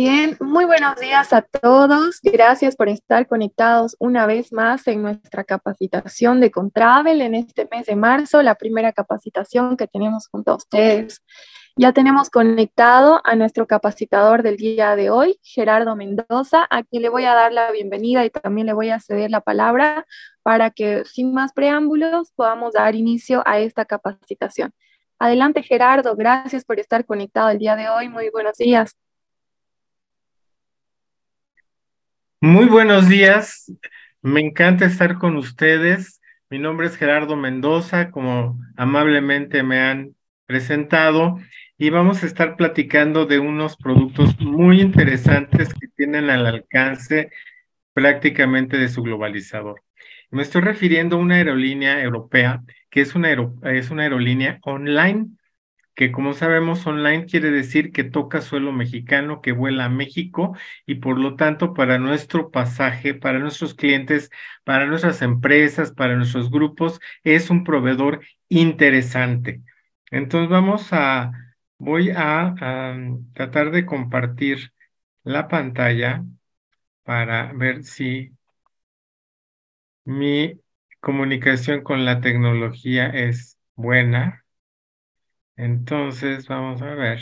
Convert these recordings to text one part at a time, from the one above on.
Bien, muy buenos días a todos. Gracias por estar conectados una vez más en nuestra capacitación de Contravel en este mes de marzo, la primera capacitación que tenemos junto a ustedes. Ya tenemos conectado a nuestro capacitador del día de hoy, Gerardo Mendoza, a quien le voy a dar la bienvenida y también le voy a ceder la palabra para que sin más preámbulos podamos dar inicio a esta capacitación. Adelante Gerardo, gracias por estar conectado el día de hoy. Muy buenos días. Muy buenos días, me encanta estar con ustedes. Mi nombre es Gerardo Mendoza, como amablemente me han presentado, y vamos a estar platicando de unos productos muy interesantes que tienen al alcance prácticamente de su globalizador. Me estoy refiriendo a una aerolínea europea que es una, es una aerolínea online que como sabemos online quiere decir que toca suelo mexicano, que vuela a México y por lo tanto para nuestro pasaje, para nuestros clientes, para nuestras empresas, para nuestros grupos, es un proveedor interesante. Entonces vamos a, voy a, tratar de compartir la pantalla para ver si mi comunicación con la tecnología es buena. Entonces, vamos a ver.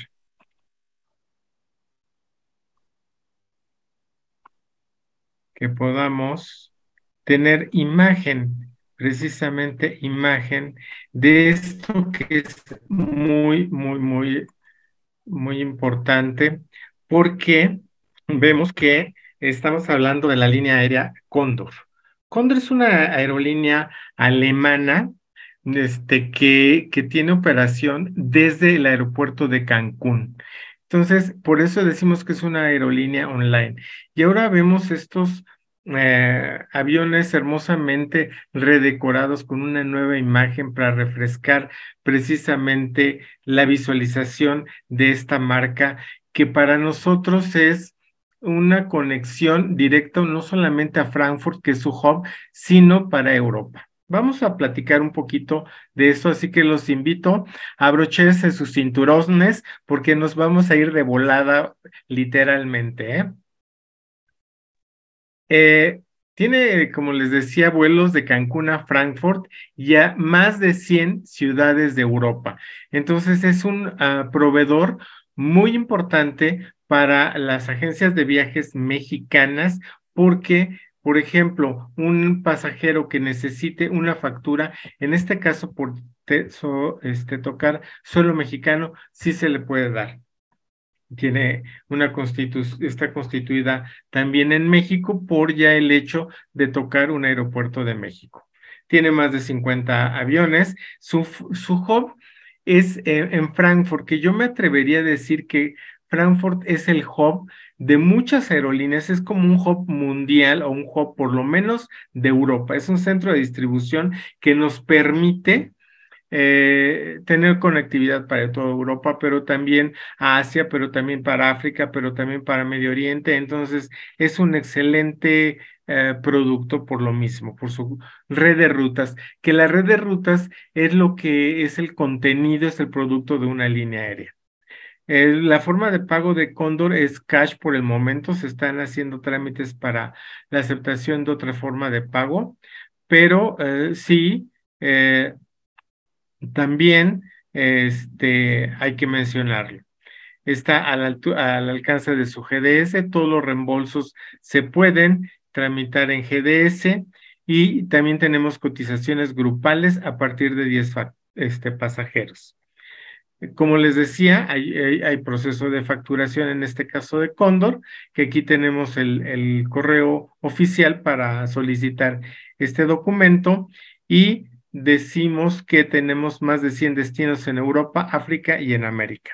Que podamos tener imagen, precisamente imagen de esto que es muy, muy, muy, muy importante, porque vemos que estamos hablando de la línea aérea Cóndor. Cóndor es una aerolínea alemana este, que, que tiene operación desde el aeropuerto de Cancún. Entonces, por eso decimos que es una aerolínea online. Y ahora vemos estos eh, aviones hermosamente redecorados con una nueva imagen para refrescar precisamente la visualización de esta marca que para nosotros es una conexión directa no solamente a Frankfurt, que es su hub, sino para Europa. Vamos a platicar un poquito de eso, así que los invito a abrocharse sus cinturones porque nos vamos a ir de volada literalmente. ¿eh? Eh, tiene, como les decía, vuelos de Cancún a Frankfurt y a más de 100 ciudades de Europa. Entonces es un ah, proveedor muy importante para las agencias de viajes mexicanas porque por ejemplo, un pasajero que necesite una factura, en este caso por este, tocar suelo mexicano, sí se le puede dar. Tiene una constitución, está constituida también en México por ya el hecho de tocar un aeropuerto de México. Tiene más de 50 aviones. Su, su hub es en, en Frankfurt, que yo me atrevería a decir que Frankfurt es el hub de muchas aerolíneas, es como un hub mundial o un hub por lo menos de Europa. Es un centro de distribución que nos permite eh, tener conectividad para toda Europa, pero también Asia, pero también para África, pero también para Medio Oriente. Entonces, es un excelente eh, producto por lo mismo, por su red de rutas, que la red de rutas es lo que es el contenido, es el producto de una línea aérea. Eh, la forma de pago de Cóndor es cash por el momento, se están haciendo trámites para la aceptación de otra forma de pago, pero eh, sí, eh, también este, hay que mencionarlo. Está al, al alcance de su GDS, todos los reembolsos se pueden tramitar en GDS y también tenemos cotizaciones grupales a partir de 10 este, pasajeros. Como les decía, hay, proceso de facturación en este caso de Cóndor, que aquí tenemos el, el correo oficial para solicitar este documento y decimos que tenemos más de 100 destinos en Europa, África y en América.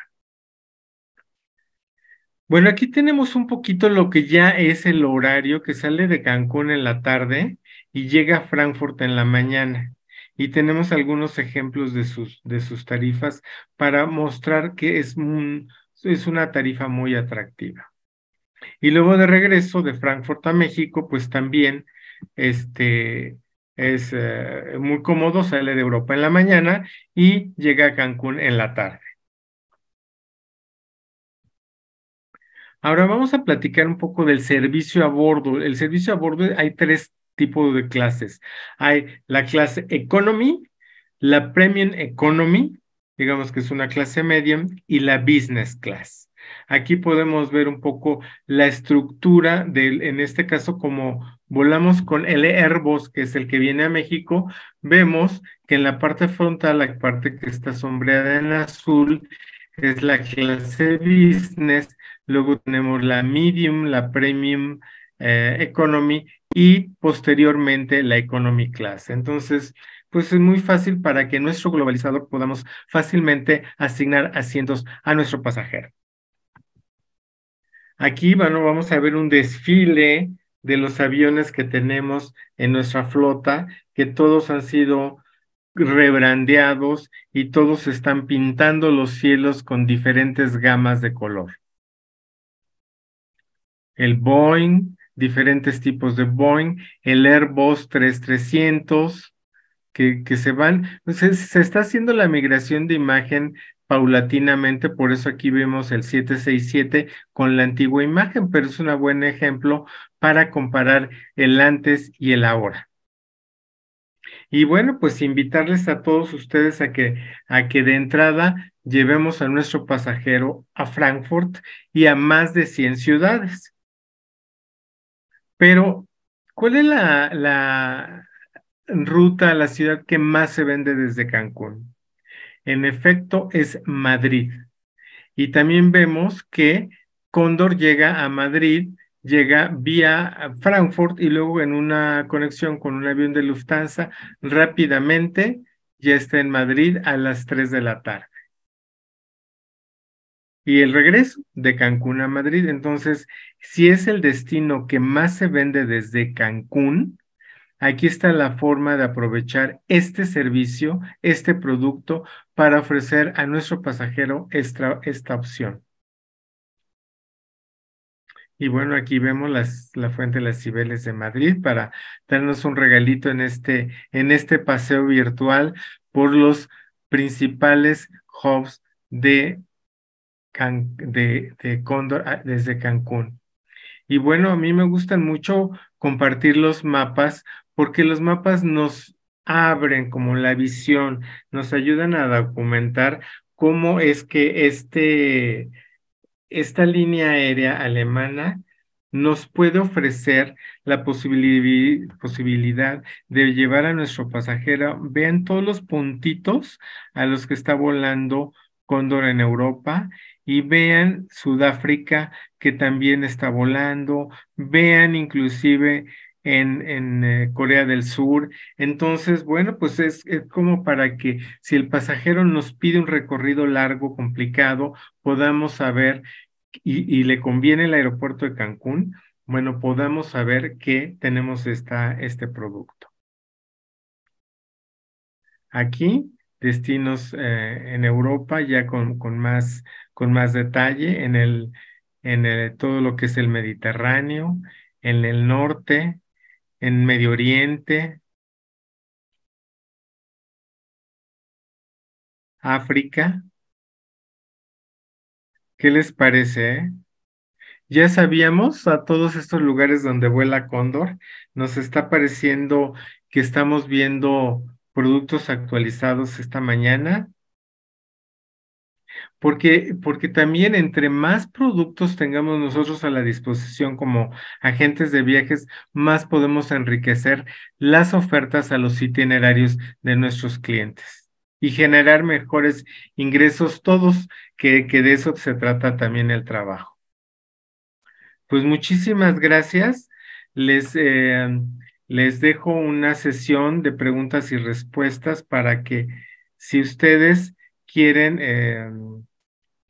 Bueno, aquí tenemos un poquito lo que ya es el horario que sale de Cancún en la tarde y llega a Frankfurt en la mañana y tenemos algunos ejemplos de sus, de sus tarifas para mostrar que es, es una tarifa muy atractiva. Y luego de regreso de Frankfurt a México, pues también este, es eh, muy cómodo, sale de Europa en la mañana y llega a Cancún en la tarde. Ahora vamos a platicar un poco del servicio a bordo. El servicio a bordo hay tres tipos de clases. Hay la clase Economy, la Premium Economy, digamos que es una clase medium, y la Business Class. Aquí podemos ver un poco la estructura del, en este caso, como volamos con el Airbus, que es el que viene a México, vemos que en la parte frontal, la parte que está sombreada en azul, es la clase business, luego tenemos la medium, la premium eh, economy y posteriormente la economy class. Entonces, pues es muy fácil para que nuestro globalizador podamos fácilmente asignar asientos a nuestro pasajero. Aquí bueno, vamos a ver un desfile de los aviones que tenemos en nuestra flota, que todos han sido rebrandeados y todos están pintando los cielos con diferentes gamas de color. El Boeing, diferentes tipos de Boeing, el Airbus 3300, que, que se van, pues, se está haciendo la migración de imagen paulatinamente, por eso aquí vemos el 767 con la antigua imagen, pero es un buen ejemplo para comparar el antes y el ahora. Y bueno, pues invitarles a todos ustedes a que, a que de entrada llevemos a nuestro pasajero a Frankfurt y a más de 100 ciudades. Pero, ¿cuál es la, ruta, la ciudad que más se vende desde Cancún? En efecto, es Madrid. Y también vemos que Cóndor llega a Madrid llega vía Frankfurt y luego en una conexión con un avión de Lufthansa rápidamente ya está en Madrid a las 3 de la tarde. Y el regreso de Cancún a Madrid. Entonces, si es el destino que más se vende desde Cancún, aquí está la forma de aprovechar este servicio, este producto, para ofrecer a nuestro pasajero esta, esta opción. Y bueno, aquí vemos la fuente de las Cibeles de Madrid para darnos un regalito en este, en este paseo virtual por los principales hubs de, de, de Cóndor ah, desde Cancún. Y bueno, a mí me gustan mucho compartir los mapas porque los mapas nos abren como la visión, nos ayudan a documentar cómo es que este esta línea aérea alemana nos puede ofrecer la posibilidad de llevar a nuestro pasajero, vean todos los puntitos a los que está volando Cóndor en Europa y vean Sudáfrica que también está volando, vean inclusive en, en eh, Corea del Sur. Entonces, bueno, pues es, es, como para que si el pasajero nos pide un recorrido largo, complicado, podamos saber y, y le conviene el aeropuerto de Cancún, bueno, podamos saber que tenemos esta, este producto. Aquí, destinos eh, en Europa ya con, con, más, con más detalle, en, el, en el, todo lo que es el Mediterráneo, en el norte, en Medio Oriente, África. ¿Qué les parece? Eh? Ya sabíamos a todos estos lugares donde vuela Cóndor, nos está pareciendo que estamos viendo productos actualizados esta mañana, porque, porque también entre más productos tengamos nosotros a la disposición como agentes de viajes, más podemos enriquecer las ofertas a los itinerarios de nuestros clientes y generar mejores ingresos todos, que, de eso se trata también el trabajo. Pues muchísimas gracias. Les, eh, les dejo una sesión de preguntas y respuestas para que si ustedes quieren eh,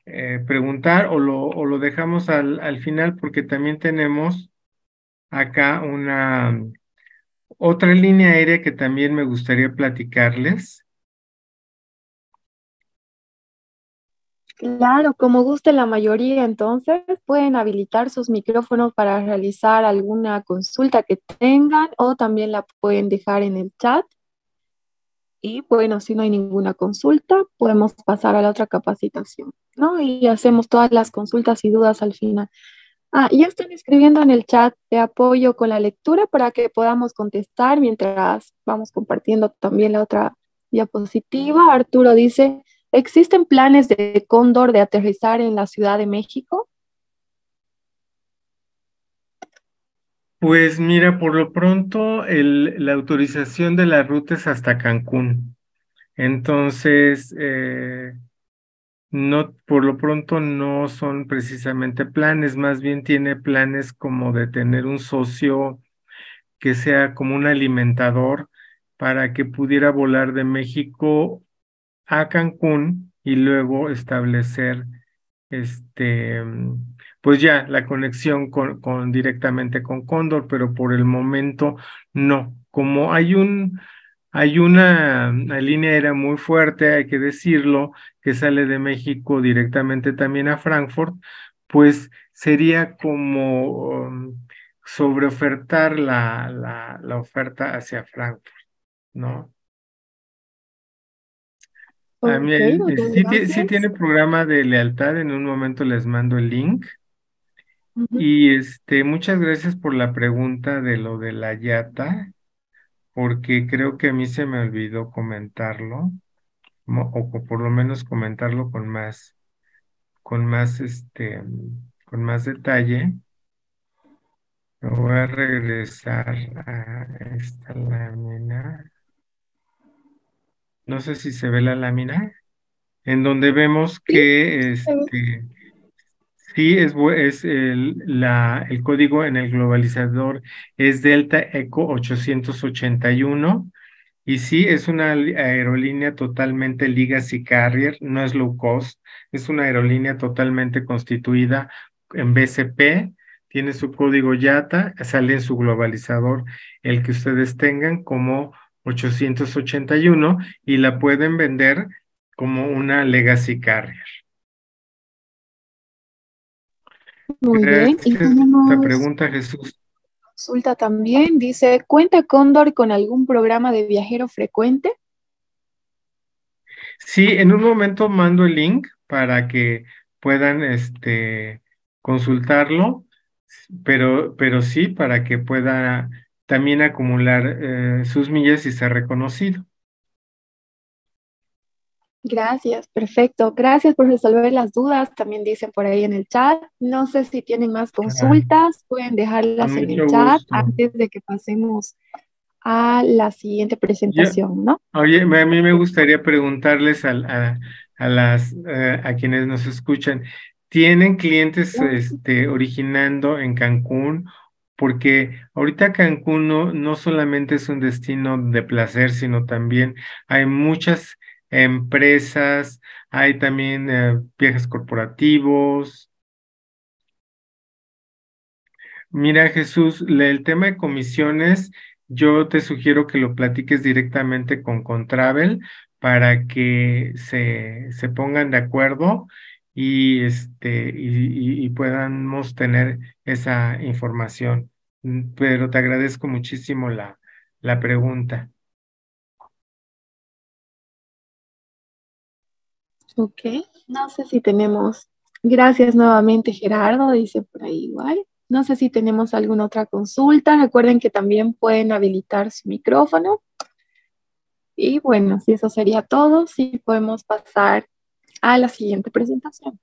eh, preguntar o lo, o lo dejamos al, al, final porque también tenemos acá una otra línea aérea que también me gustaría platicarles. Claro, como guste la mayoría, entonces pueden habilitar sus micrófonos para realizar alguna consulta que tengan o también la pueden dejar en el chat. Y bueno, si no hay ninguna consulta, podemos pasar a la otra capacitación, ¿no? Y hacemos todas las consultas y dudas al final. Ah, ya están escribiendo en el chat de apoyo con la lectura para que podamos contestar mientras vamos compartiendo también la otra diapositiva. Arturo dice, ¿existen planes de Cóndor de aterrizar en la Ciudad de México? Pues mira, por lo pronto la autorización de la ruta es hasta Cancún. Entonces, eh, no, por lo pronto no son precisamente planes, más bien tiene planes como de tener un socio que sea como un alimentador para que pudiera volar de México a Cancún y luego establecer este pues ya la conexión con, con directamente con Cóndor, pero por el momento no. Como hay un hay una, línea aérea muy fuerte, hay que decirlo, que sale de México directamente también a Frankfurt, pues sería como um, sobreofertar la, la, la oferta hacia Frankfurt, ¿no? sí, tiene programa de lealtad, en un momento les mando el link. Y este, muchas gracias por la pregunta de lo de la yata porque creo que a mí se me olvidó comentarlo, o por lo menos comentarlo con más, con más, este, con más detalle. voy a regresar a esta lámina. No sé si se ve la lámina, en donde vemos que este, Sí, es, es el, la, el código en el globalizador es Delta Eco 881 y sí, es una aerolínea totalmente legacy carrier, no es low cost, es una aerolínea totalmente constituida en BCP, tiene su código YATA, sale en su globalizador el que ustedes tengan como 881 y la pueden vender como una legacy carrier. Muy bien. Y tenemos pregunta, Jesús. Consulta también. Dice, ¿cuenta Cóndor con algún programa de viajero frecuente? Sí, en un momento mando el link para que puedan este, consultarlo, pero, pero sí para que pueda también acumular eh, sus millas y ser reconocido. Gracias, perfecto. Gracias por resolver las dudas, también dicen por ahí en el chat. No sé si tienen más consultas, pueden dejarlas en el chat antes de que pasemos a la siguiente presentación, ¿no? Oye, a mí me gustaría preguntarles a, a, las, a quienes nos escuchan, ¿tienen clientes este, originando en Cancún? Porque ahorita Cancún no, no solamente es un destino de placer, sino también hay muchas empresas, hay también eh, viajes corporativos. Mira, Jesús, el tema de comisiones, yo te sugiero que lo platiques directamente con Contravel para que se, se pongan de acuerdo y, este, y, podamos tener esa información. Pero te agradezco muchísimo la, la pregunta. Ok, no sé si tenemos, gracias nuevamente Gerardo, dice por ahí igual. No sé si tenemos alguna otra consulta. Recuerden que también pueden habilitar su micrófono. Y bueno, si eso sería todo, sí podemos pasar a la siguiente presentación.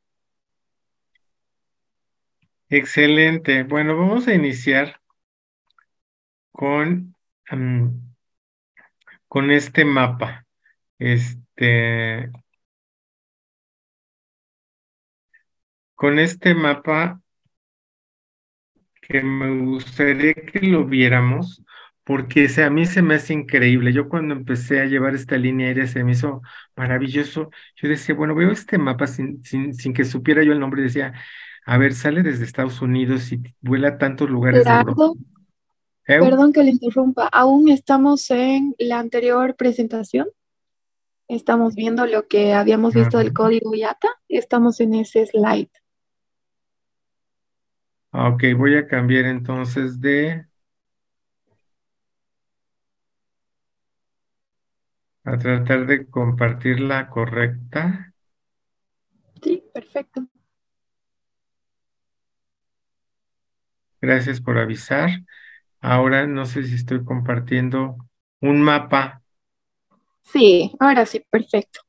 Excelente. Bueno, vamos a iniciar con, con este mapa. Este, con este mapa que me gustaría que lo viéramos, porque a mí se me hace increíble. Yo cuando empecé a llevar esta línea aérea se me hizo maravilloso. Yo decía, bueno, veo este mapa sin, sin, sin que supiera yo el nombre, decía, a ver, sale desde Estados Unidos y vuela a tantos lugares de Europa. Perdón que le interrumpa, aún estamos en la anterior presentación. Estamos viendo lo que habíamos visto del código IATA. Estamos en ese slide. Ah, ok, voy a cambiar entonces de... A tratar de compartir la correcta. Sí, perfecto. Gracias por avisar. Ahora no sé si estoy compartiendo un mapa. Sí, ahora sí, perfecto.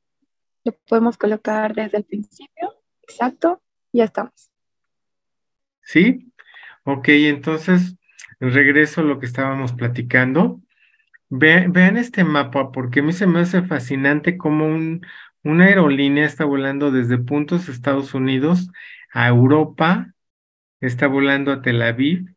Lo podemos colocar desde el principio. Exacto, ya estamos. ¿Sí? Ok, entonces regreso a lo que estábamos platicando. vean este mapa porque a mí se me hace fascinante cómo un, una aerolínea está volando desde puntos Estados Unidos a Europa, está volando a Tel Aviv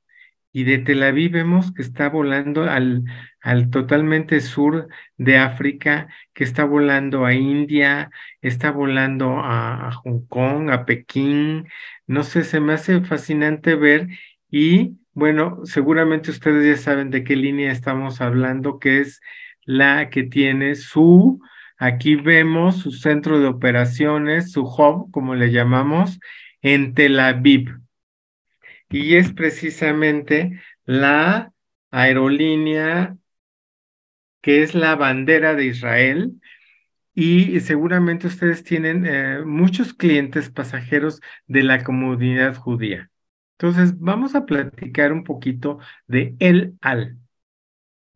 y de Tel Aviv vemos que está volando al, al totalmente sur de África, que está volando a India, está volando a Hong Kong, a Pekín. No sé, se me hace fascinante ver y bueno, seguramente ustedes ya saben de qué línea estamos hablando, que es la que tiene su, aquí vemos su centro de operaciones, su hub, como le llamamos, en Tel Aviv. Y es precisamente la aerolínea que es la bandera de Israel y seguramente ustedes tienen eh, muchos clientes pasajeros de la comunidad judía. Entonces, vamos a platicar un poquito de El Al.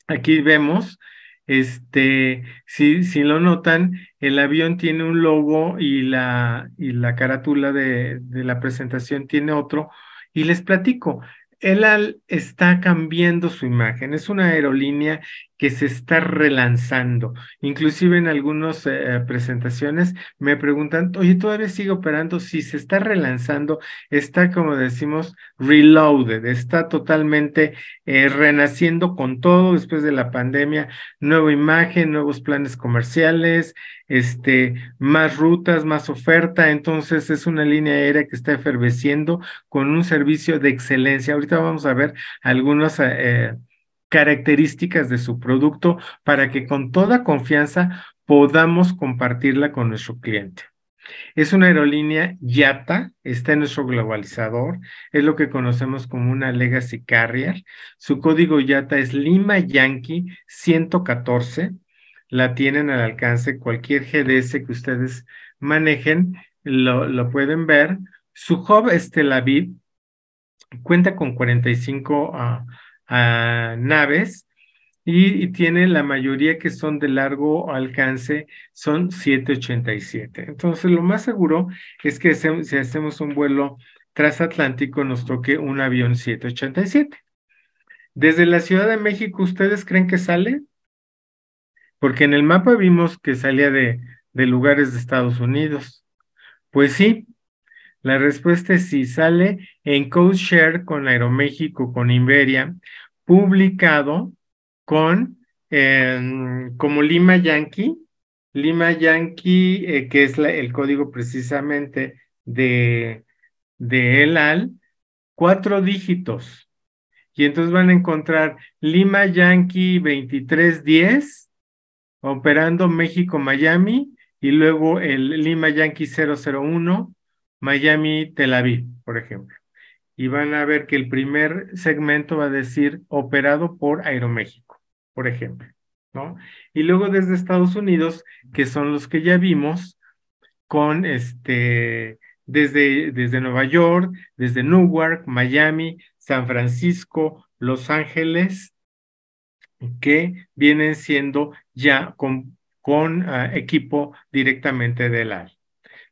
Aquí vemos, este, si, si lo notan, el avión tiene un logo y la, y la carátula de, de la presentación tiene otro, y les platico, el está cambiando su imagen, es una aerolínea que se está relanzando. Inclusive en algunas eh, presentaciones me preguntan, oye, ¿todavía sigue operando? Si se está relanzando, está como decimos, reloaded, está totalmente eh, renaciendo con todo después de la pandemia, nueva imagen, nuevos planes comerciales, este, más rutas, más oferta. Entonces es una línea aérea que está eferveciendo con un servicio de excelencia. Ahorita vamos a ver algunos... Eh, características de su producto para que con toda confianza podamos compartirla con nuestro cliente. Es una aerolínea YATA, está en nuestro globalizador, es lo que conocemos como una Legacy Carrier. Su código YATA es Lima Yankee 114. La tienen al alcance cualquier GDS que ustedes manejen, lo, lo pueden ver. Su hub es Tel Aviv, cuenta con 45 naves y, tiene la mayoría que son de largo alcance, son 787. Entonces, lo más seguro es que si hacemos un vuelo transatlántico nos toque un avión 787. Desde la Ciudad de México, ¿ustedes creen que sale? Porque en el mapa vimos que salía de lugares de Estados Unidos. Pues sí, la respuesta es sí, sale en CodeShare con Aeroméxico, con Iberia, publicado con como Lima Yankee, Lima Yankee, eh, que es el código precisamente de, de ELAL, cuatro dígitos. Y entonces van a encontrar Lima Yankee 2310, operando México-Miami, y luego el Lima Yankee 001, Miami, Tel Aviv, por ejemplo. Y van a ver que el primer segmento va a decir operado por Aeroméxico, por ejemplo, ¿no? Y luego desde Estados Unidos, que son los que ya vimos, con este, desde, desde Nueva York, desde Newark, Miami, San Francisco, Los Ángeles, que vienen siendo ya con, ah, equipo directamente del AL.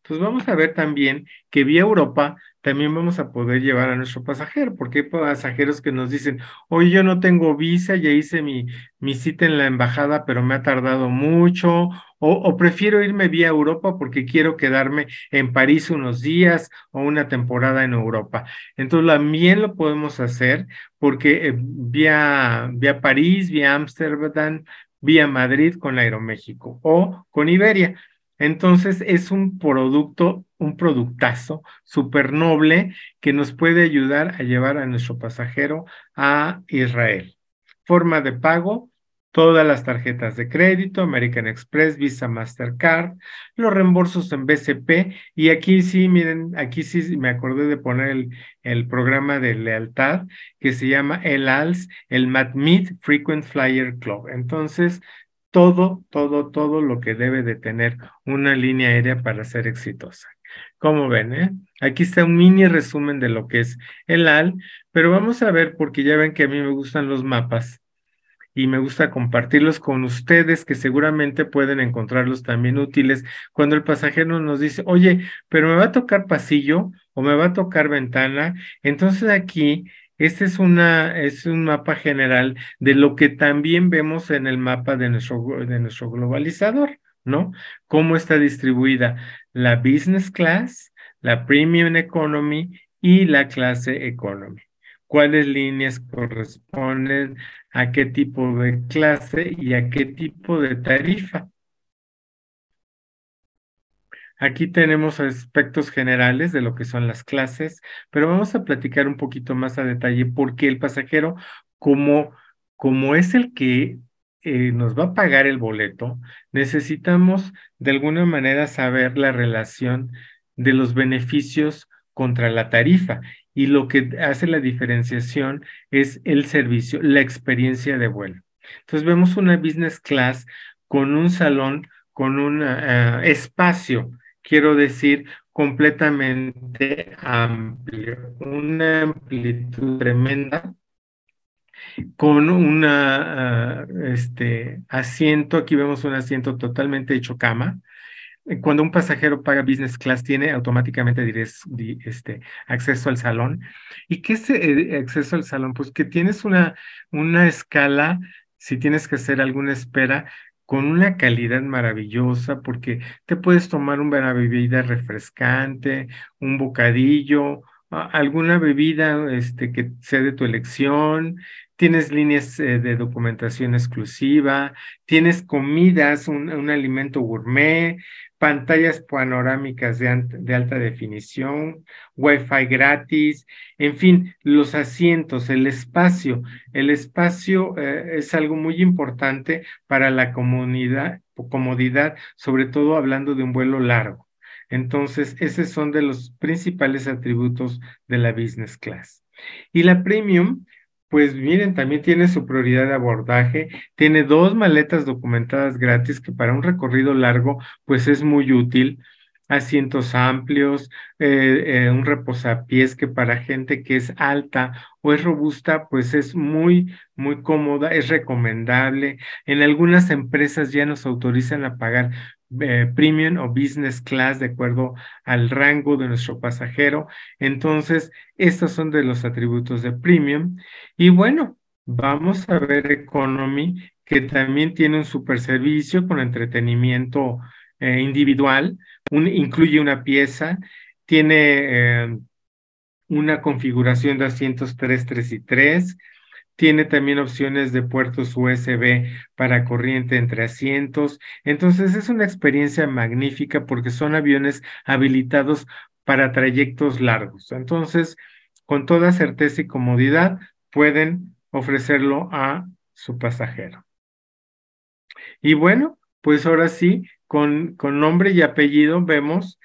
Entonces vamos a ver también que vía Europa también vamos a poder llevar a nuestro pasajero, porque hay pasajeros que nos dicen, oye, yo no tengo visa, ya hice mi, mi cita en la embajada, pero me ha tardado mucho, o, o, prefiero irme vía Europa porque quiero quedarme en París unos días o una temporada en Europa. Entonces también lo podemos hacer porque eh, vía, vía París, vía Ámsterdam, vía Madrid con Aeroméxico o con Iberia. Entonces es un producto, un productazo súper noble que nos puede ayudar a llevar a nuestro pasajero a Israel. Forma de pago, todas las tarjetas de crédito, American Express, Visa, Mastercard, los reembolsos en BCP y aquí sí, miren, aquí sí me acordé de poner el, programa de lealtad que se llama el ALS, el MATMIT Frequent Flyer Club. Entonces, todo, todo, todo lo que debe de tener una línea aérea para ser exitosa. ¿Cómo ven? Eh? Aquí está un mini resumen de lo que es el AL, pero vamos a ver, porque ya ven que a mí me gustan los mapas y me gusta compartirlos con ustedes que seguramente pueden encontrarlos también útiles cuando el pasajero nos dice, oye, pero me va a tocar pasillo o me va a tocar ventana. Entonces aquí este es, una, es un mapa general de lo que también vemos en el mapa de nuestro, de nuestro globalizador, ¿no? Cómo está distribuida la business class, la premium economy y la clase economy. Cuáles líneas corresponden a qué tipo de clase y a qué tipo de tarifa. Aquí tenemos aspectos generales de lo que son las clases, pero vamos a platicar un poquito más a detalle porque el pasajero, como, como es el que eh, nos va a pagar el boleto, necesitamos de alguna manera saber la relación de los beneficios contra la tarifa. Y lo que hace la diferenciación es el servicio, la experiencia de vuelo. Entonces vemos una business class con un salón, con un eh, espacio quiero decir, completamente amplio, una amplitud tremenda, con un este, asiento, aquí vemos un asiento totalmente hecho cama. Cuando un pasajero paga business class, tiene automáticamente este, acceso al salón. ¿Y qué es eh, acceso al salón? Pues que tienes una escala, si tienes que hacer alguna espera, con una calidad maravillosa porque te puedes tomar una bebida refrescante, un bocadillo, alguna bebida este, que sea de tu elección, tienes líneas eh, de documentación exclusiva, tienes comidas, un, un alimento gourmet, pantallas panorámicas de, alta definición, wifi gratis, en fin, los asientos, el espacio. El espacio eh, es algo muy importante para la comunidad, comodidad, sobre todo hablando de un vuelo largo. Entonces, esos son de los principales atributos de la business class. Y la premium pues miren, también tiene su prioridad de abordaje, tiene dos maletas documentadas gratis que para un recorrido largo pues es muy útil, asientos amplios, eh, eh, un reposapiés que para gente que es alta o es robusta pues es muy, muy cómoda, es recomendable. En algunas empresas ya nos autorizan a pagar eh, premium o business class de acuerdo al rango de nuestro pasajero. Entonces, estos son de los atributos de premium. Y bueno, vamos a ver economy, que también tiene un super servicio con entretenimiento eh, individual, incluye una pieza, tiene eh, una configuración de asientos 3, 3 y 3, tiene también opciones de puertos USB para corriente entre asientos. Entonces es una experiencia magnífica porque son aviones habilitados para trayectos largos. Entonces, con toda certeza y comodidad, pueden ofrecerlo a su pasajero. Y bueno, pues ahora sí, con, con nombre y apellido vemos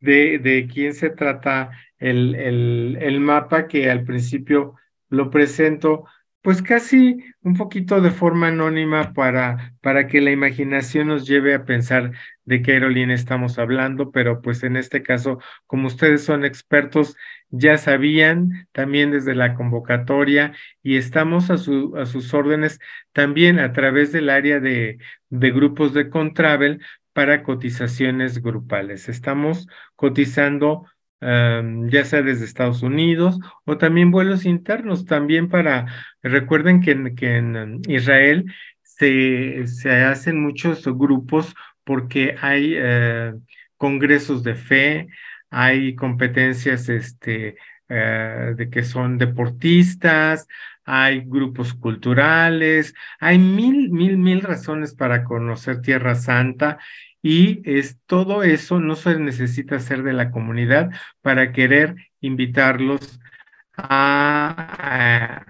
de, de quién se trata el, el, el mapa que al principio lo presento pues casi un poquito de forma anónima para, para que la imaginación nos lleve a pensar de qué aerolínea estamos hablando, pero pues en este caso, como ustedes son expertos, ya sabían también desde la convocatoria y estamos a, su, a sus órdenes también a través del área de, de grupos de Contravel para cotizaciones grupales. Estamos cotizando ya sea desde Estados Unidos o también vuelos internos, también para, recuerden que, en um, Israel se, se, hacen muchos grupos porque hay eh, congresos de fe, hay competencias este, eh, de que son deportistas, hay grupos culturales, hay mil, mil, mil razones para conocer Tierra Santa y es todo eso no se necesita hacer de la comunidad para querer invitarlos a,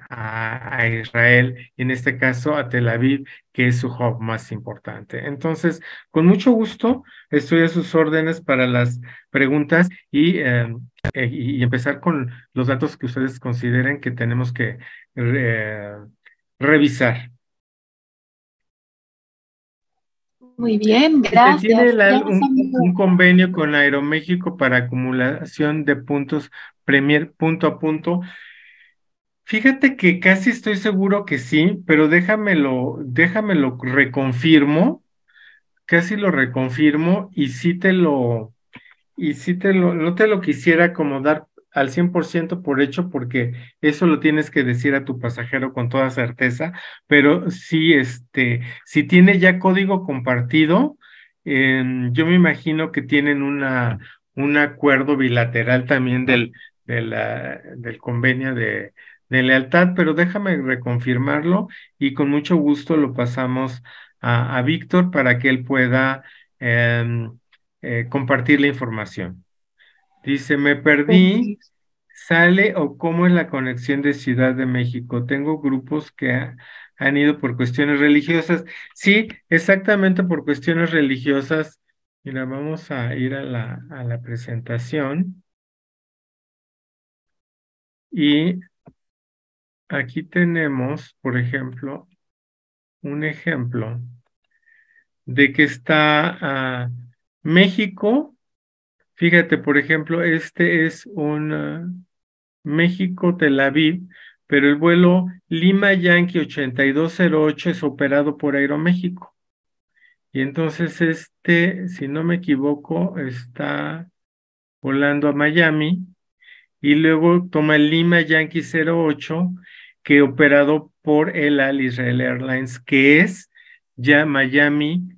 Israel, en este caso a Tel Aviv, que es su hub más importante. Entonces, con mucho gusto, estoy a sus órdenes para las preguntas y, eh, y empezar con los datos que ustedes consideren que tenemos que revisar. Muy bien, gracias. Tiene un, convenio con Aeroméxico para acumulación de puntos Premier punto a punto. Fíjate que casi estoy seguro que sí, pero déjamelo, déjamelo reconfirmo, casi lo reconfirmo y sí te lo, y sí te lo, no te lo quisiera como dar al 100% por hecho porque eso lo tienes que decir a tu pasajero con toda certeza, pero sí, este, si tiene ya código compartido, yo me imagino que tienen una, un acuerdo bilateral también del, del convenio de, de lealtad, pero déjame reconfirmarlo y con mucho gusto lo pasamos a, a Víctor para que él pueda em, eh, compartir la información. Dice, me perdí, sale o cómo es la conexión de Ciudad de México. Tengo grupos que han ido por cuestiones religiosas. Sí, exactamente por cuestiones religiosas. Mira, vamos a ir a la, a la presentación. Y aquí tenemos, por ejemplo, un ejemplo de que está a México. Fíjate, por ejemplo, este es un ah, México-Tel Aviv, pero el vuelo Lima Yankee 8208 es operado por Aeroméxico. Y entonces este, si no me equivoco, está volando a Miami y luego toma el Lima Yankee 08, que operado por el Al Israel Airlines, que es ya Miami,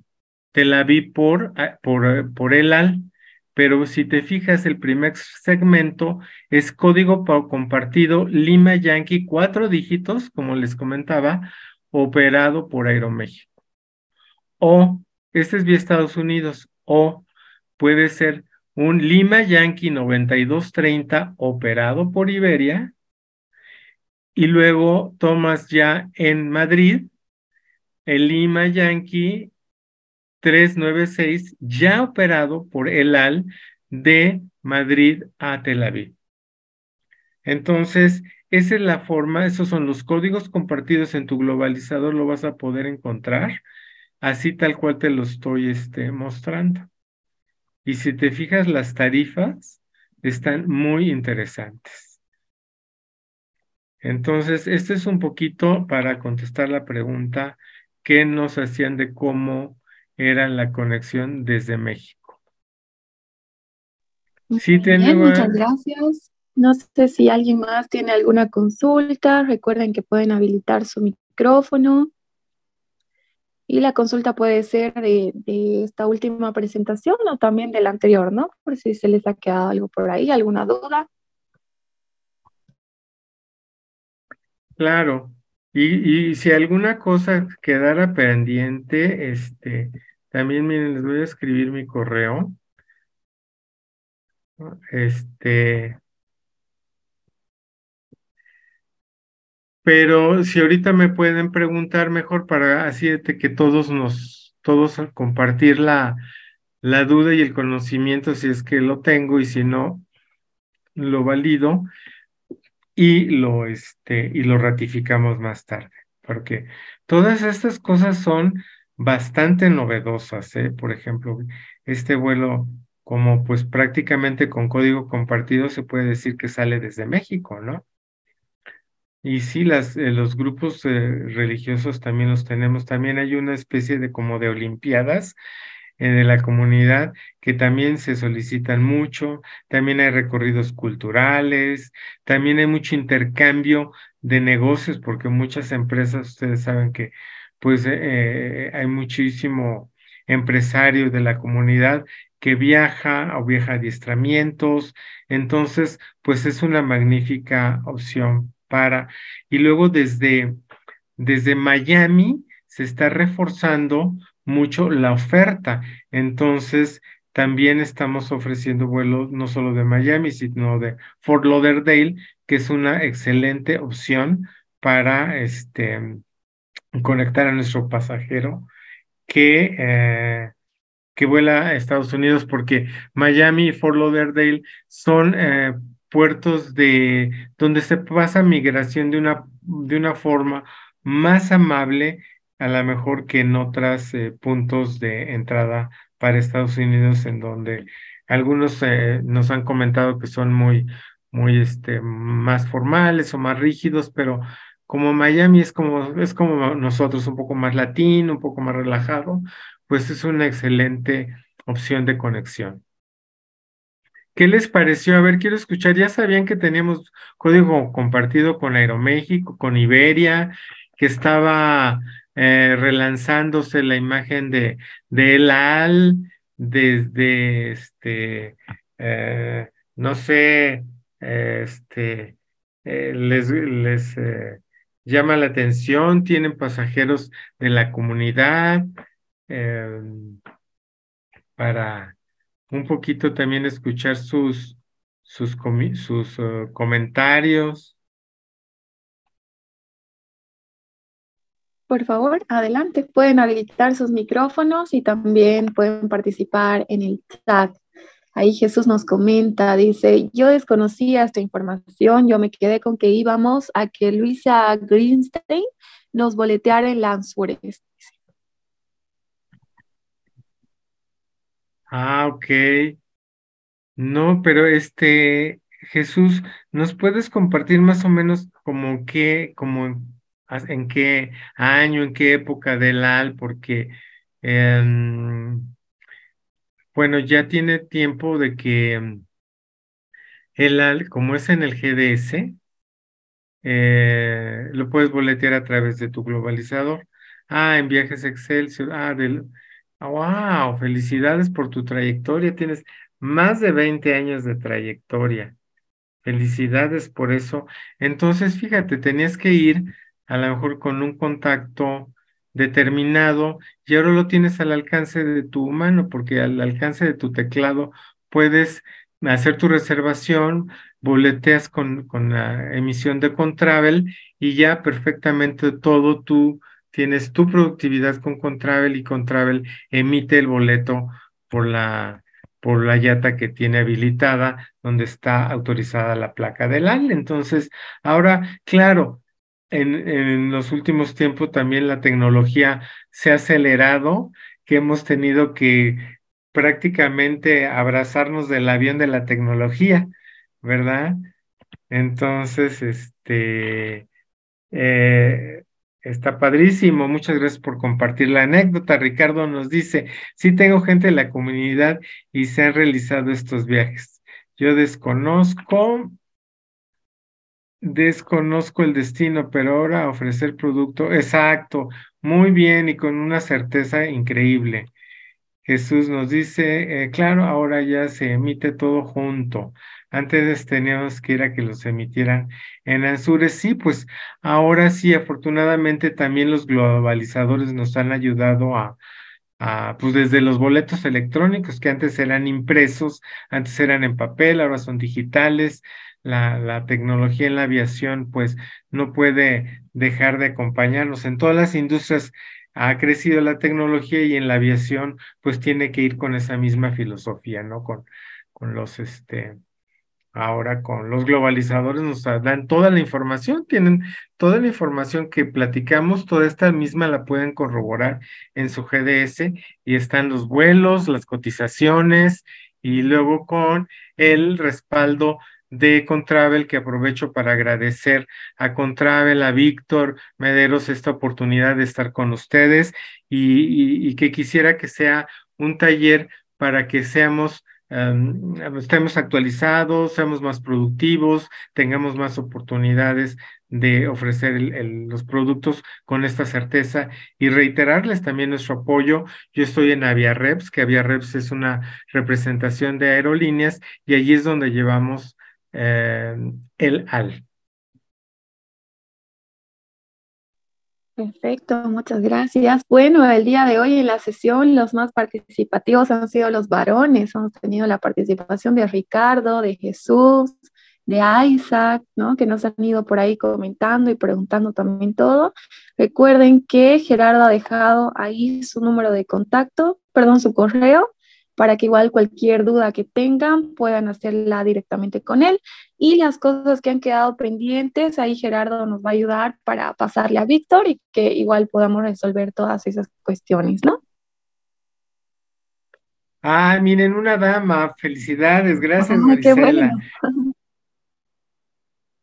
Tel Aviv por, ah, por, por el Al. Pero si te fijas, el primer segmento es código compartido Lima Yankee, cuatro dígitos, como les comentaba, operado por Aeroméxico. O, este es vía Estados Unidos, o puede ser un Lima Yankee 9230 operado por Iberia y luego tomas ya en Madrid el Lima Yankee 396 ya operado por el AL de Madrid a Tel Aviv. Entonces, esa es la forma, esos son los códigos compartidos en tu globalizador, lo vas a poder encontrar, así tal cual te lo estoy este, mostrando. Y si te fijas, las tarifas están muy interesantes. Entonces, este es un poquito para contestar la pregunta que nos hacían de cómo era la conexión desde México. Sí, muchas gracias. No sé si alguien más tiene alguna consulta. Recuerden que pueden habilitar su micrófono. Y la consulta puede ser de, esta última presentación o también de la anterior, ¿no? Por si se les ha quedado algo por ahí, alguna duda. Claro. Y, si alguna cosa quedara pendiente, este, también miren, les voy a escribir mi correo. Este, Pero si ahorita me pueden preguntar mejor para así que todos nos, todos compartir la, la duda y el conocimiento si es que lo tengo y si no, lo valido y lo, este, y lo ratificamos más tarde. Porque todas estas cosas son bastante novedosas, ¿eh? Por ejemplo, este vuelo como pues prácticamente con código compartido se puede decir que sale desde México, ¿no? Y sí, las, eh, los grupos eh, religiosos también los tenemos. También hay una especie de como de olimpiadas de la comunidad que también se solicitan mucho. También hay recorridos culturales, también hay mucho intercambio de negocios porque muchas empresas, ustedes saben que pues hay muchísimo empresario de la comunidad que viaja o viaja a adiestramientos. Entonces, pues es una magnífica opción para, y luego desde, desde Miami se está reforzando mucho la oferta. Entonces, también estamos ofreciendo vuelos no solo de Miami, sino de Fort Lauderdale, que es una excelente opción para este, conectar a nuestro pasajero que, eh, que vuela a Estados Unidos, porque Miami y Fort Lauderdale son eh, puertos de donde se pasa migración de una, de una forma más amable a lo mejor que en otros eh, puntos de entrada para Estados Unidos, en donde algunos eh, nos han comentado que son muy, muy este, más formales o más rígidos, pero como Miami es como, es como nosotros, un poco más latino, un poco más relajado, pues es una excelente opción de conexión. ¿Qué les pareció? A ver, quiero escuchar. Ya sabían que teníamos código compartido con Aeroméxico, con Iberia, que estaba eh, relanzándose la imagen de, de El Al desde este, eh, no sé, este, eh, les, les llama la atención, tienen pasajeros de la comunidad para un poquito también escuchar sus, sus, sus comentarios. Por favor, adelante. Pueden habilitar sus micrófonos y también pueden participar en el chat. Ahí Jesús nos comenta, dice, yo desconocía esta información, yo me quedé con que íbamos a que Luisa Greenstein nos boleteara en Lanzures. Ah, ok. No, pero este, Jesús, ¿nos puedes compartir más o menos como qué, como en qué año, en qué época del AL, porque, em, bueno, ya tiene tiempo de que em, el AL, como es en el GDS, eh, lo puedes boletear a través de tu globalizador. Ah, en viajes Excelsior. Ah, del, wow, felicidades por tu trayectoria. Tienes más de 20 años de trayectoria. Felicidades por eso. Entonces, fíjate, tenías que ir a lo mejor con un contacto determinado y ahora lo tienes al alcance de tu mano porque al alcance de tu teclado puedes hacer tu reservación, boleteas con, con la emisión de Contravel y ya perfectamente todo tú tienes tu productividad con Contravel y Contravel emite el boleto por la por la yata que tiene habilitada donde está autorizada la placa del AL. Entonces, ahora, claro, en, los últimos tiempos también la tecnología se ha acelerado, que hemos tenido que prácticamente abrazarnos del avión de la tecnología, ¿verdad? Entonces, este, eh, está padrísimo. Muchas gracias por compartir la anécdota. Ricardo nos dice, sí tengo gente en la comunidad y se han realizado estos viajes. Yo desconozco, Desconozco el destino, pero ahora ofrecer producto, exacto, muy bien y con una certeza increíble. Jesús nos dice, eh, claro, ahora ya se emite todo junto. Antes teníamos que ir a que los emitieran en Azures. Sí, pues ahora sí, afortunadamente también los globalizadores nos han ayudado a, a, pues desde los boletos electrónicos que antes eran impresos, antes eran en papel, ahora son digitales la, tecnología en la aviación pues no puede dejar de acompañarnos. En todas las industrias ha crecido la tecnología y en la aviación pues tiene que ir con esa misma filosofía, ¿no? Con, con los, este, ahora con los globalizadores nos dan toda la información, tienen toda la información que platicamos, toda esta misma la pueden corroborar en su GDS y están los vuelos, las cotizaciones y luego con el respaldo de Contravel, que aprovecho para agradecer a Contravel, a Víctor Mederos esta oportunidad de estar con ustedes y, que quisiera que sea un taller para que seamos estemos actualizados, seamos más productivos, tengamos más oportunidades de ofrecer los productos con esta certeza y reiterarles también nuestro apoyo. Yo estoy en Aviareps, que Aviareps es una representación de aerolíneas y allí es donde llevamos eh, el al. Perfecto, muchas gracias. Bueno, el día de hoy en la sesión los más participativos han sido los varones. Hemos tenido la participación de Ricardo, de Jesús, de Isaac, ¿no? Que nos han ido por ahí comentando y preguntando también todo. Recuerden que Gerardo ha dejado ahí su número de contacto, perdón, su correo para que igual cualquier duda que tengan puedan hacerla directamente con él. Y las cosas que han quedado pendientes, ahí Gerardo nos va a ayudar para pasarle a Víctor y que igual podamos resolver todas esas cuestiones, ¿no? Ah, miren, una dama, felicidades, gracias, Marisela.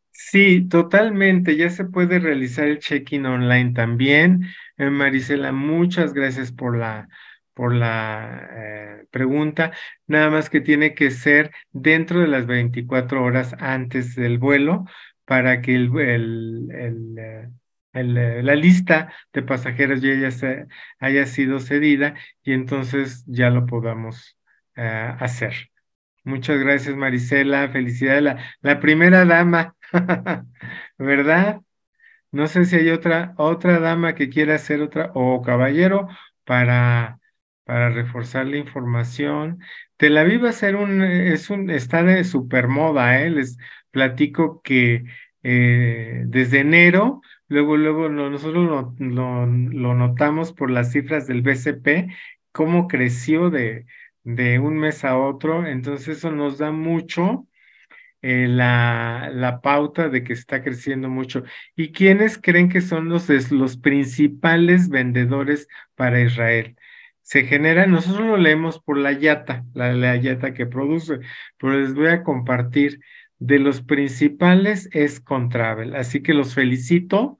Sí, totalmente, ya se puede realizar el check-in online también. Eh, Marisela, muchas gracias por la, por la eh, pregunta. Nada más que tiene que ser dentro de las 24 horas antes del vuelo para que el, el, eh, la lista de pasajeros ya haya, haya, sido cedida y entonces ya lo podamos hacer. Muchas gracias, Marisela. Felicidades, la, la primera dama, ¿verdad? No sé si hay otra, otra dama que quiera hacer otra, o caballero, para, para reforzar la información. Tel Aviv va a ser un, es un, está de supermoda, ¿eh? Les platico que eh, desde enero, luego, luego nosotros lo, lo, lo notamos por las cifras del BCP, cómo creció de de un mes a otro, entonces eso nos da mucho eh, la, la, pauta de que está creciendo mucho. ¿Y quiénes creen que son los, los principales vendedores para Israel? Se genera, nosotros lo leemos por la yata, la, la yata que produce, pero les voy a compartir de los principales es Contravel. Así que los felicito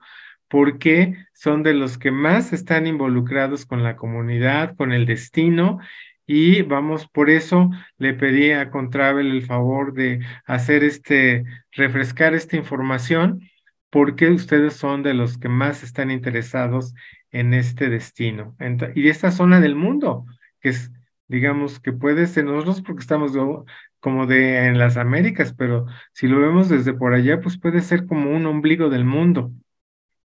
porque son de los que más están involucrados con la comunidad, con el destino y vamos, por eso le pedí a Contravel el favor de hacer este, refrescar esta información, porque ustedes son de los que más están interesados en este destino y de esta zona del mundo, que es, digamos, que puede ser nosotros porque estamos como de en las Américas, pero si lo vemos desde por allá, pues puede ser como un ombligo del mundo.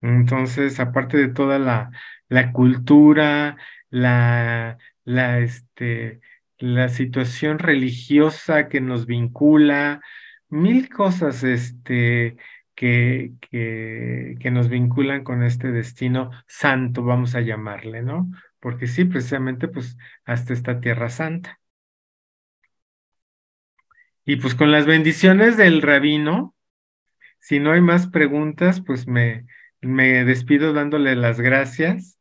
Entonces, aparte de toda la, la cultura, la, la, este, la situación religiosa que nos vincula, mil cosas este, que, que, nos vinculan con este destino santo, vamos a llamarle, ¿no? Porque sí, precisamente, pues, hasta esta tierra santa. Y pues con las bendiciones del rabino, si no hay más preguntas, pues me, me despido dándole las gracias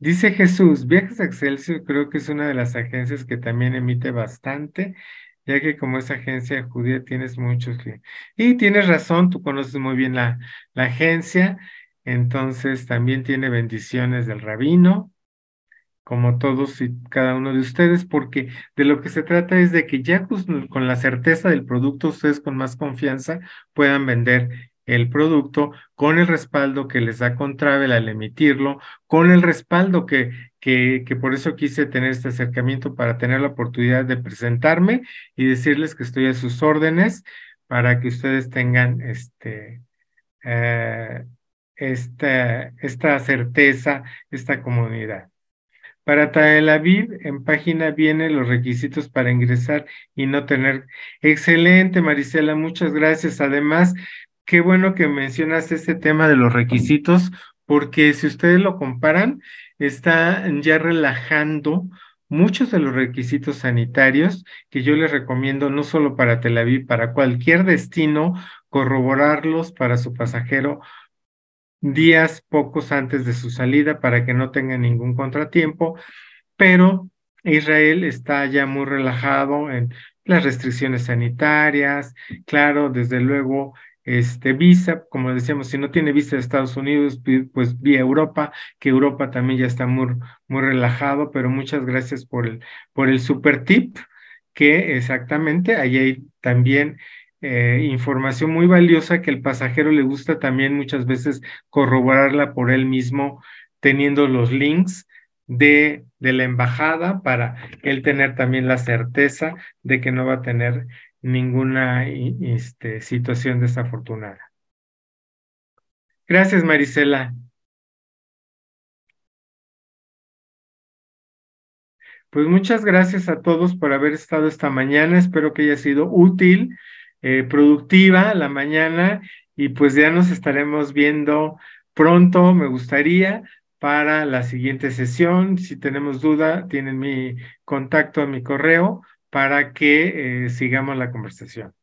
Dice Jesús, Viajes Excelsior creo que es una de las agencias que también emite bastante, ya que como es agencia judía tienes muchos que... Y tienes razón, tú conoces muy bien la, la agencia, entonces también tiene bendiciones del rabino, como todos y cada uno de ustedes, porque de lo que se trata es de que ya con la certeza del producto ustedes con más confianza puedan vender el producto con el respaldo que les da Contravel al emitirlo, con el respaldo que, que, que, por eso quise tener este acercamiento para tener la oportunidad de presentarme y decirles que estoy a sus órdenes para que ustedes tengan este, eh, esta, esta certeza, esta comunidad. Para Tel Aviv, en página vienen los requisitos para ingresar y no tener. Excelente, Marisela, muchas gracias. Además, qué bueno que mencionas este tema de los requisitos, porque si ustedes lo comparan, está ya relajando muchos de los requisitos sanitarios que yo les recomiendo no solo para Tel Aviv, para cualquier destino, corroborarlos para su pasajero días pocos antes de su salida para que no tenga ningún contratiempo, pero Israel está ya muy relajado en las restricciones sanitarias, claro, desde luego este, visa, como decíamos, si no tiene visa de Estados Unidos, pues vía Europa, que Europa también ya está muy, muy relajado, pero muchas gracias por el, por el super tip, que exactamente ahí hay también eh, información muy valiosa que el pasajero le gusta también muchas veces corroborarla por él mismo, teniendo los links de, de la embajada para él tener también la certeza de que no va a tener ninguna este, situación desafortunada. Gracias, Marisela. Pues muchas gracias a todos por haber estado esta mañana. Espero que haya sido útil, eh, productiva la mañana y pues ya nos estaremos viendo pronto, me gustaría, para la siguiente sesión. Si tenemos duda, tienen mi contacto a mi correo para que eh, sigamos la conversación.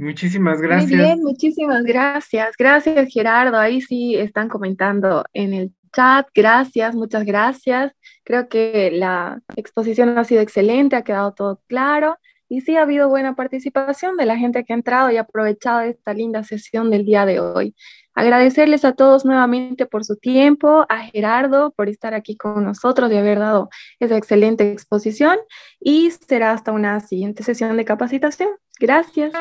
Muchísimas gracias. Muy bien, muchísimas gracias. Gracias, Gerardo. Ahí sí están comentando en el chat. Gracias, muchas gracias. Creo que la exposición ha sido excelente, ha quedado todo claro. Y sí ha habido buena participación de la gente que ha entrado y aprovechado esta linda sesión del día de hoy. Agradecerles a todos nuevamente por su tiempo, a Gerardo por estar aquí con nosotros y haber dado esa excelente exposición y será hasta una siguiente sesión de capacitación. Gracias.